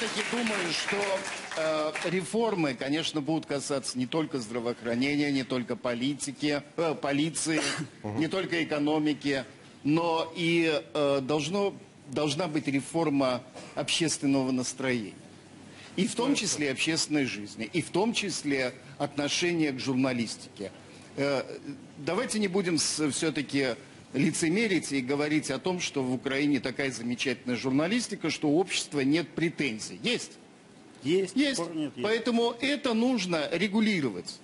все-таки думаю, что э, реформы, конечно, будут касаться не только здравоохранения, не только политики, э, полиции, не только экономики, но и э, должно, должна быть реформа общественного настроения. И в том числе общественной жизни, и в том числе отношения к журналистике. Э, давайте не будем все-таки лицемерить и говорить о том, что в Украине такая замечательная журналистика, что у общества нет претензий. Есть. Есть. Есть. нет, есть. Поэтому это нужно регулировать.